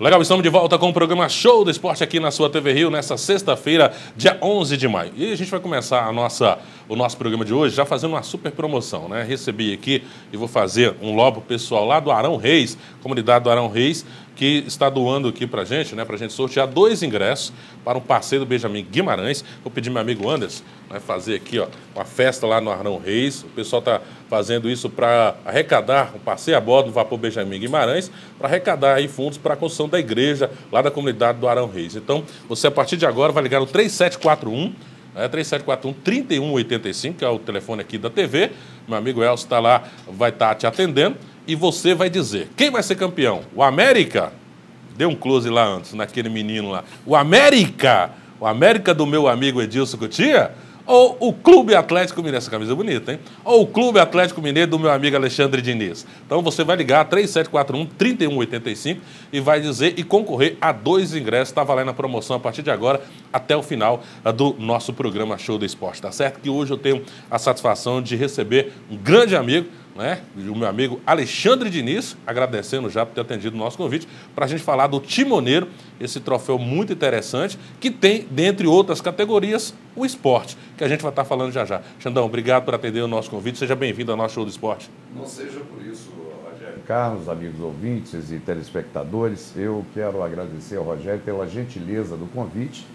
Legal, estamos de volta com o programa Show do Esporte aqui na sua TV Rio, nessa sexta-feira, dia 11 de maio. E a gente vai começar a nossa, o nosso programa de hoje já fazendo uma super promoção, né? Recebi aqui e vou fazer um lobo pessoal lá do Arão Reis, comunidade do Arão Reis, que está doando aqui para gente, né? Para gente sortear dois ingressos para um passeio do Benjamin Guimarães. Vou pedir meu amigo Anderson, vai fazer aqui, ó, uma festa lá no Arão Reis. O pessoal está fazendo isso para arrecadar um passeio a bordo do vapor Benjamin Guimarães, para arrecadar aí fundos para a construção da igreja lá da comunidade do Arão Reis. Então, você a partir de agora vai ligar no 3741 é 3741 3185, que é o telefone aqui da TV. Meu amigo Elcio está lá, vai estar tá te atendendo e você vai dizer quem vai ser campeão? O América? Deu um close lá antes, naquele menino lá. O América? O América do meu amigo Edilson Cutia? Ou o Clube Atlético Mineiro, essa camisa é bonita, hein? Ou o Clube Atlético Mineiro do meu amigo Alexandre Diniz. Então você vai ligar 3741-3185 e vai dizer e concorrer a dois ingressos. Está valendo a promoção a partir de agora até o final ah, do nosso programa Show do Esporte, tá certo? Que hoje eu tenho a satisfação de receber um grande amigo, né, o meu amigo Alexandre Diniz, agradecendo já por ter atendido o nosso convite, para a gente falar do Timoneiro, esse troféu muito interessante, que tem, dentre outras categorias, o esporte, que a gente vai estar falando já já. Xandão, obrigado por atender o nosso convite, seja bem-vindo ao nosso show do esporte. Não seja por isso, Rogério. Carlos, amigos ouvintes e telespectadores, eu quero agradecer ao Rogério pela gentileza do convite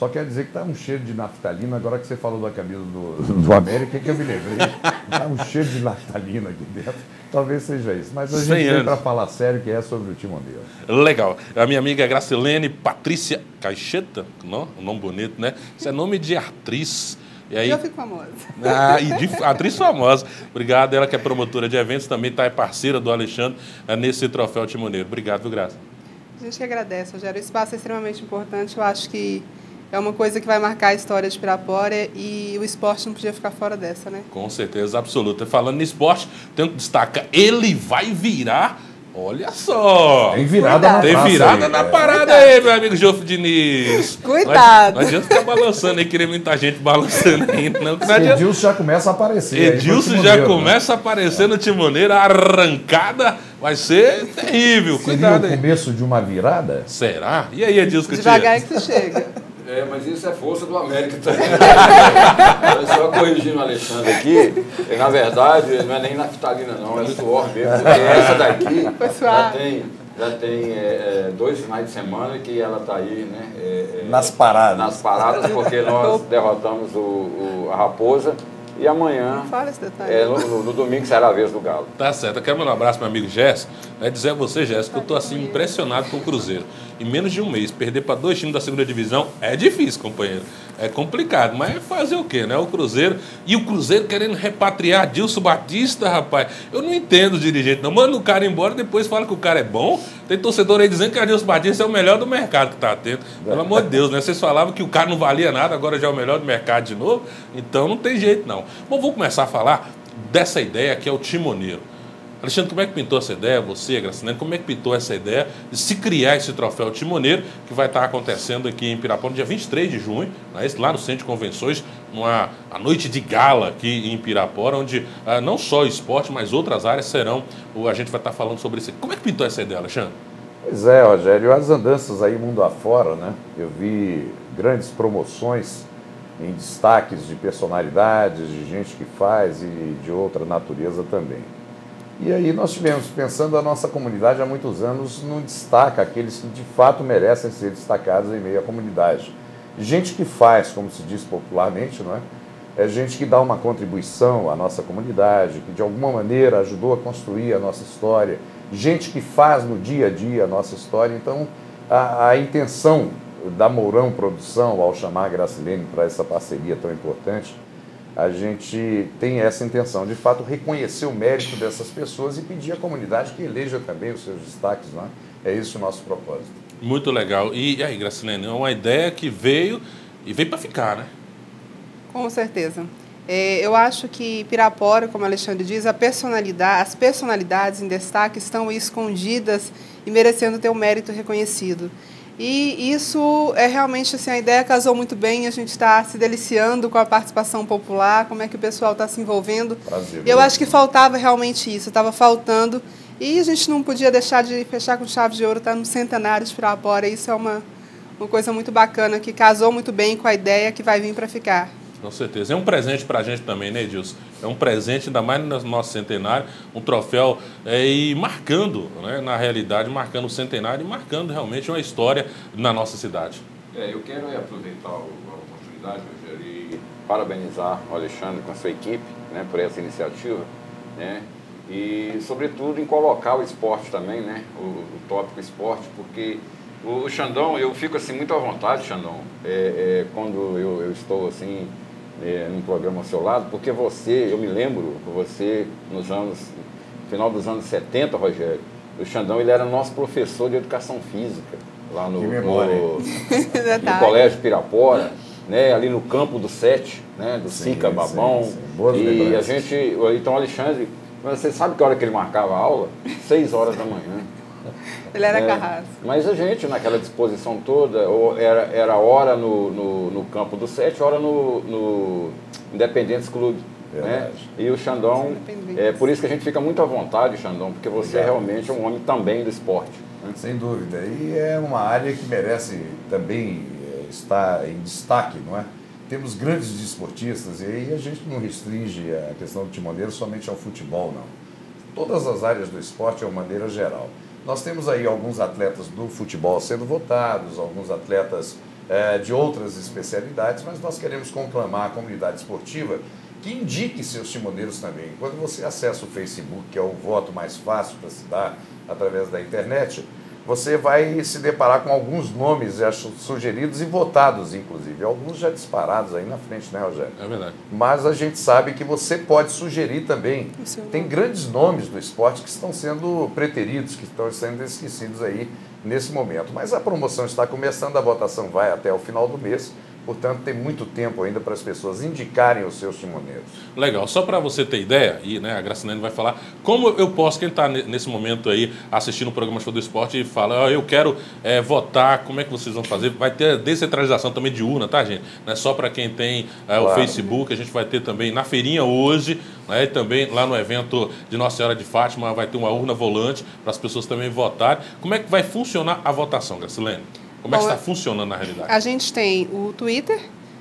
só quer dizer que está um cheiro de naftalina, agora que você falou da camisa do, do América, que eu me lembrei. Está um cheiro de naftalina aqui dentro. Talvez seja isso. Mas a gente vem para falar sério, que é sobre o Timoneiro. Legal. A minha amiga Gracilene Patrícia Caixeta, não? um nome bonito, né? Isso é nome de atriz. E aí, eu fico famosa. Ah, e de atriz famosa. Obrigado. Ela que é promotora de eventos, também está é parceira do Alexandre é, nesse troféu Timoneiro. Obrigado, viu, Graça? A gente que agradece, Rogério. O espaço é extremamente importante. Eu acho que é uma coisa que vai marcar a história de Pirapora e o esporte não podia ficar fora dessa, né? Com certeza absoluta. Falando em esporte, tem que destacar, ele vai virar Olha só! Tem virada na Tem virada aí, na é. parada aí, meu amigo Jofo Diniz. Cuidado! Não, adianta ficar balançando aí, querer muita gente balançando aí, não. não adianta. Edilson já começa a aparecer. Edilson já né? começa a aparecer no timoneiro, a arrancada vai ser terrível. Seria Cuidado aí. o começo de uma virada? Será? E aí, Edilson? Devagar que você chega. É, mas isso é força do América também. só corrigindo o Alexandre aqui, na verdade, não é nem naftalina não, é suor mesmo, porque essa daqui já tem, já tem é, é, dois finais de semana que ela está aí, né? É, é, nas paradas. Nas paradas, porque nós derrotamos o, o a Raposa e amanhã, é, no, no, no, domingo, será a vez do Galo. Tá certo. Eu quero mandar um abraço para meu amigo Jéssico. É dizer a você, Jéssico, que eu estou assim impressionado com o Cruzeiro. Em menos de um mês, perder para dois times da segunda divisão é difícil, companheiro. É complicado, mas é fazer o quê, né? O Cruzeiro. E o Cruzeiro querendo repatriar Dilson Batista, rapaz. Eu não entendo o dirigente, não. Manda o cara embora depois fala que o cara é bom. Tem torcedor aí dizendo que a Dilson Batista é o melhor do mercado que está tendo. Pelo amor de Deus, né? Vocês falavam que o cara não valia nada, agora já é o melhor do mercado de novo. Então não tem jeito, não. Bom, vou começar a falar dessa ideia que é o timoneiro. Alexandre, como é que pintou essa ideia, você, Gracinete, como é que pintou essa ideia de se criar esse troféu timoneiro que vai estar acontecendo aqui em Pirapora no dia 23 de junho, né, lá no Centro de Convenções, numa a noite de gala aqui em Pirapora, onde ah, não só esporte, mas outras áreas serão, a gente vai estar falando sobre isso. Como é que pintou essa ideia, Alexandre? Pois é, Rogério, as andanças aí mundo afora, né? Eu vi grandes promoções em destaques de personalidades, de gente que faz e de outra natureza também. E aí nós tivemos, pensando a nossa comunidade há muitos anos, não destaca aqueles que de fato merecem ser destacados em meio à comunidade. Gente que faz, como se diz popularmente, não é? É gente que dá uma contribuição à nossa comunidade, que de alguma maneira ajudou a construir a nossa história, gente que faz no dia a dia a nossa história. Então, a, a intenção da Mourão Produção, ao chamar a Gracilene para essa parceria tão importante, a gente tem essa intenção, de fato, reconhecer o mérito dessas pessoas e pedir à comunidade que eleja também os seus destaques. Não é? é isso o nosso propósito. Muito legal. E, e aí, Gracilene, é uma ideia que veio e veio para ficar, né? Com certeza. É, eu acho que Pirapora, como Alexandre diz, a personalidade, as personalidades em destaque estão escondidas e merecendo ter o um mérito reconhecido. E isso é realmente assim, a ideia casou muito bem, a gente está se deliciando com a participação popular, como é que o pessoal está se envolvendo. Prazer, eu acho que faltava realmente isso, estava faltando E a gente não podia deixar de fechar com chave de ouro, estar tá no centenário de Pirapora. Isso é uma, uma coisa muito bacana, que casou muito bem com a ideia que vai vir para ficar. Com certeza. É um presente para a gente também, né, Edilson? É um presente, ainda mais no nosso centenário, um troféu é, e marcando, né, na realidade, marcando o centenário e marcando realmente uma história na nossa cidade. É, eu quero aproveitar a oportunidade, Rogério, e parabenizar o Alexandre com a sua equipe né, por essa iniciativa. Né, e, sobretudo, em colocar o esporte também, né, o, o tópico esporte, porque o Xandão, eu fico assim muito à vontade, Xandão, é, é, quando eu, eu, estou assim é, num programa ao seu lado, porque você, eu me lembro, você nos anos, final dos anos 70, Rogério, o Xandão ele era nosso professor de educação física lá no, no, no Colégio Pirapora, né, ali no campo do Sete, né, do sim, Sica Babão. Sim, sim. e lembranças. a gente, então Alexandre, você sabe que hora que ele marcava a aula? Seis horas da manhã. Ele era é, carrasco. Mas a gente, naquela disposição toda, ou era, era hora no, no, no campo do Sete, hora no, no Independentes Clube. Né? E o Xandão, é por isso que a gente fica muito à vontade, Xandão, porque você Obrigado. realmente é um homem também do esporte. Né? Sem dúvida. E é uma área que merece também é, estar em destaque, não é? Temos grandes desportistas e aí a gente não restringe a questão do timoneiro somente ao futebol, não. Todas as áreas do esporte, de uma maneira geral. Nós temos aí alguns atletas do futebol sendo votados, alguns atletas é, de outras especialidades, mas nós queremos conclamar a comunidade esportiva que indique seus timoneiros também. Quando você acessa o Facebook, que é o voto mais fácil para se dar através da internet, você vai se deparar com alguns nomes já sugeridos e votados, inclusive. Alguns já disparados aí na frente, né, Rogério? É verdade. Mas a gente sabe que você pode sugerir também. Tem grandes nomes do esporte que estão sendo preteridos, que estão sendo esquecidos aí nesse momento. Mas a promoção está começando, a votação vai até o final do mês. Portanto, tem muito tempo ainda para as pessoas indicarem os seus timoneiros. Legal. Só para você ter ideia, e né, a Gracinane vai falar, como eu posso, quem está nesse momento aí assistindo o programa Show do Esporte e fala, oh, eu quero é, votar, como é que vocês vão fazer? Vai ter descentralização também de urna, tá, gente? Não é só para quem tem é, claro. o Facebook, a gente vai ter também na feirinha hoje, né, e também lá no evento de Nossa Senhora de Fátima vai ter uma urna volante para as pessoas também votarem. Como é que vai funcionar a votação, Gracilene? Como Bom, é que está funcionando na realidade? A gente tem o Twitter,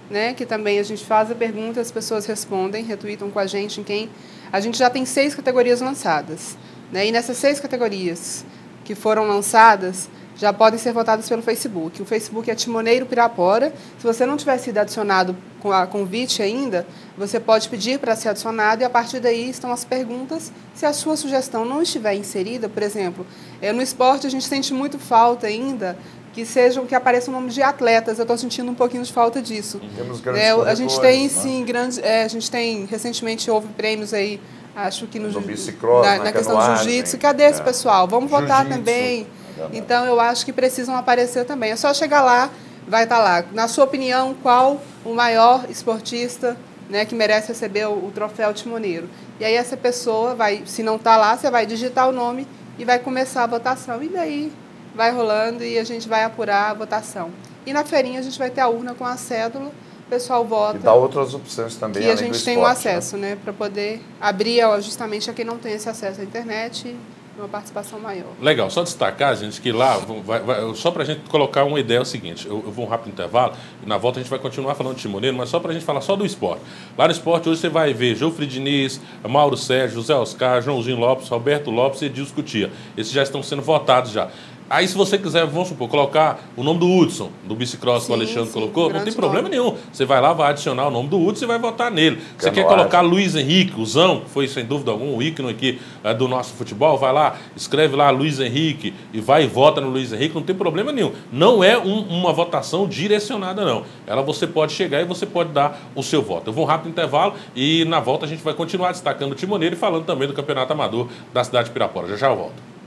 né, que também a gente faz a pergunta, as pessoas respondem, retweetam com a gente em quem. A gente já tem seis categorias lançadas. Né, e nessas seis categorias que foram lançadas, já podem ser votadas pelo Facebook. O Facebook é Timoneiro Pirapora. Se você não tiver sido adicionado com a convite ainda, você pode pedir para ser adicionado e a partir daí estão as perguntas. Se a sua sugestão não estiver inserida, por exemplo, é, no esporte a gente sente muito falta ainda que sejam que apareçam nomes de atletas. Eu estou sentindo um pouquinho de falta disso. Temos grandes é, a gente tem né? sim grandes, é, a gente tem recentemente houve prêmios aí, acho que no, no bicicross, na, na, na questão do jiu-jitsu. Cadê esse é. pessoal? Vamos votar também. Então eu acho que precisam aparecer também. É só chegar lá, vai estar tá lá. Na sua opinião, qual o maior esportista né, que merece receber o, o troféu timoneiro? E aí essa pessoa vai, se não está lá, você vai digitar o nome e vai começar a votação. E daí vai rolando e a gente vai apurar a votação. E na feirinha a gente vai ter a urna com a cédula, o pessoal vota. E dá outras opções também. E a gente tem o um né? acesso, né, né para poder abrir justamente a quem não tem esse acesso à internet uma participação maior. Legal, só destacar, gente, que lá, vai, vai, só para a gente colocar uma ideia é o seguinte, eu, eu, vou um rápido intervalo, e na volta a gente vai continuar falando de timoneiro, mas só para a gente falar só do esporte. Lá no esporte hoje você vai ver Jofre Diniz, Mauro Sérgio, José Oscar, Joãozinho Lopes, Roberto Lopes e Edilson Cutia. Esses já estão sendo votados já. Aí, se você quiser, vamos supor, colocar o nome do Hudson, do bicicross que o Alexandre sim, colocou, não tem problema nome. nenhum. Você vai lá, vai adicionar o nome do Hudson e vai votar nele. você quer colocar Luiz Henrique, o Zão, que foi sem dúvida algum o ícone aqui é, do nosso futebol, vai lá, escreve lá Luiz Henrique e vai e vota no Luiz Henrique, não tem problema nenhum. Não é um, uma votação direcionada, não. Ela você pode chegar e você pode dar o seu voto. Eu vou um rápido intervalo e na volta a gente vai continuar destacando o Timoneiro e falando também do Campeonato Amador da cidade de Pirapora. Já já eu volto.